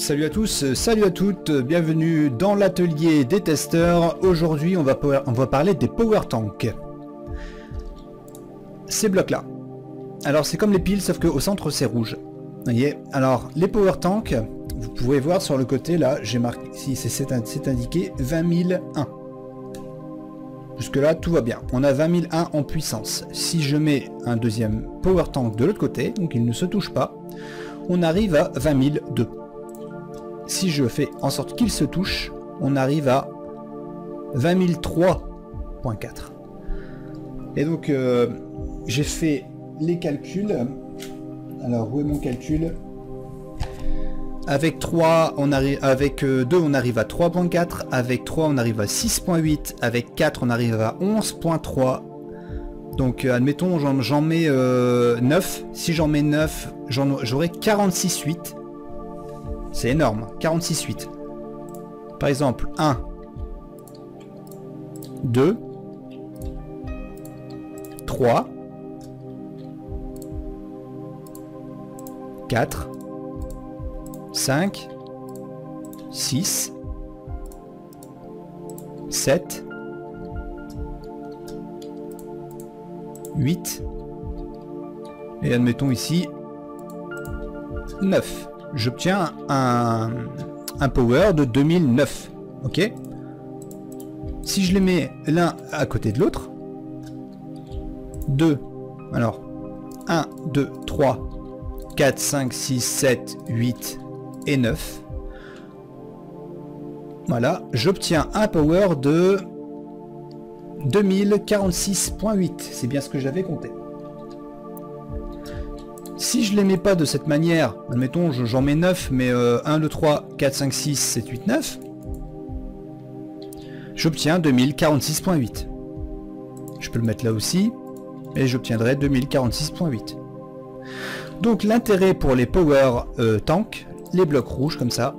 Salut à tous, salut à toutes, bienvenue dans l'atelier des testeurs. Aujourd'hui on va, parler des power tanks. Ces blocs là. Alors c'est comme les piles sauf qu'au centre c'est rouge. Vous voyez? Alors les power tanks, vous pouvez voir sur le côté là, j'ai marqué, si c'est indiqué 20 001. Jusque là tout va bien. On a 20 001 en puissance. Si je mets un deuxième power tank de l'autre côté, donc il ne se touche pas, on arrive à 20 002 si je fais en sorte qu'il se touche, on arrive à 20003.4. Et donc, euh, j'ai fait les calculs. Alors, où est mon calcul? Avec 3, on arrive avec 2 euh, on arrive à 3.4, avec 3 on arrive à 6.8, avec 4 on arrive à 11.3. Donc euh, admettons j'en mets 9, si j'en mets 9, j'aurai 46.8 c'est énorme. 46 Par exemple, 1, 2, 3, 4, 5, 6, 7, 8, et admettons ici 9 j'obtiens un, power de 2009. Ok? Si je les mets l'un à côté de l'autre, 2, alors 1, 2, 3, 4, 5, 6, 7, 8 et 9. Voilà, j'obtiens un power de 2046.8. C'est bien ce que j'avais compté. Si je les mets pas de cette manière, admettons j'en mets 9, mais 1, 2, 3, 4, 5, 6, 7, 8, 9, j'obtiens 2046.8. Je peux le mettre là aussi, et j'obtiendrai 2046.8. Donc l'intérêt pour les power euh, tanks, les blocs rouges comme ça,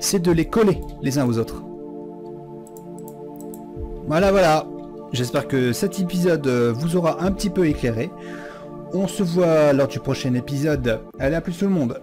c'est de les coller les uns aux autres. Voilà, voilà. J'espère que cet épisode euh, vous aura un petit peu éclairé. On se voit lors du prochain épisode. Allez, à plus tout le monde